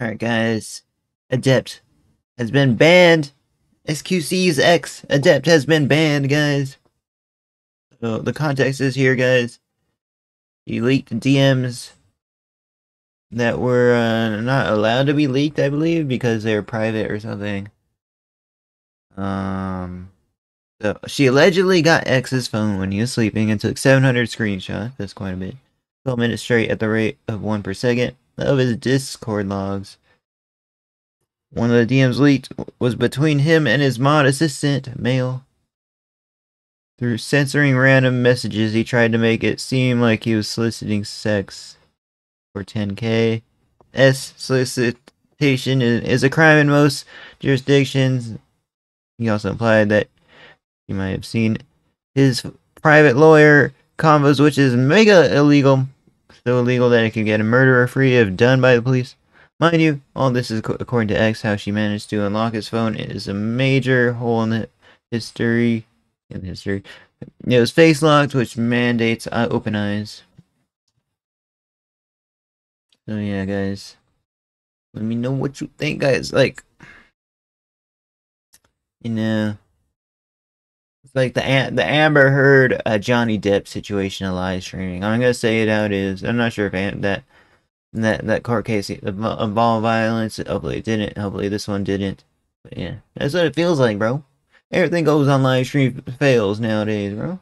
Alright, guys. Adept has been banned. xQc's ex Adept has been banned, guys. So the context is here, guys. He leaked DMs that were uh, not allowed to be leaked, I believe, because they're private or something. Um, so she allegedly got X's phone when he was sleeping and took 700 screenshots. That's quite a bit. 12 minutes straight at the rate of one per second of his Discord logs. One of the DMs leaked was between him and his mod assistant, male. Through censoring random messages, he tried to make it seem like he was soliciting sex for 10k. S solicitation is a crime in most jurisdictions. He also implied that you might have seen his private lawyer convos, which is mega illegal. So illegal that it could get a murderer free if done by the police. Mind you, all this is according to X. How she managed to unlock his phone is a major hole in the history. In history, it was face locked, which mandates uh, open eyes. So yeah, guys, let me know what you think, guys. Like, you know, like the the Amber Heard uh, Johnny Depp situation of live streaming. I'm gonna say it it is. I'm not sure if that that that court case involved violence. Hopefully it didn't. Hopefully this one didn't. But yeah, that's what it feels like, bro. Everything goes on live stream fails nowadays, bro.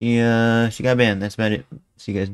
Yeah, she got banned. That's about it. See you guys.